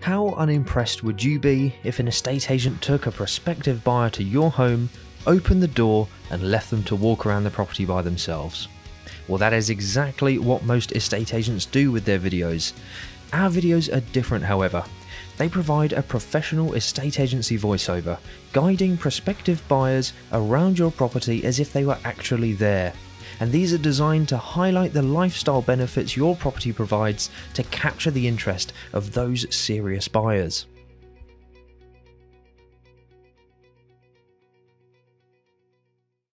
How unimpressed would you be if an estate agent took a prospective buyer to your home, opened the door, and left them to walk around the property by themselves? Well, that is exactly what most estate agents do with their videos. Our videos are different, however. They provide a professional estate agency voiceover, guiding prospective buyers around your property as if they were actually there and these are designed to highlight the lifestyle benefits your property provides to capture the interest of those serious buyers.